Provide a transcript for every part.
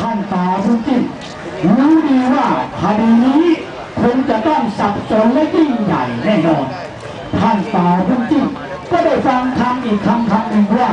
ท่านตาบุญจิ้มรู้ดีว่าคดีนี้คงจะต้องสับสนและยิ่งใหญ่แน่นอน ท่านตาบุญจิ้มก็ได้ฟังคำอีกคำคำหนึ่งว่า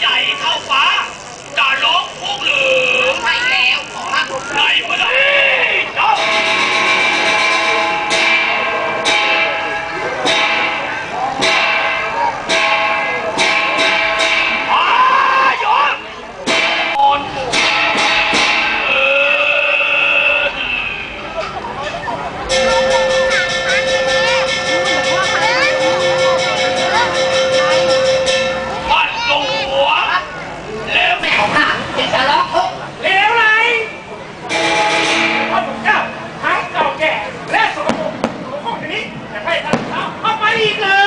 ใหญ่เท่าฟ้าจะลบพวกหรือ จะให้ท่านเข้าไปอีกเลย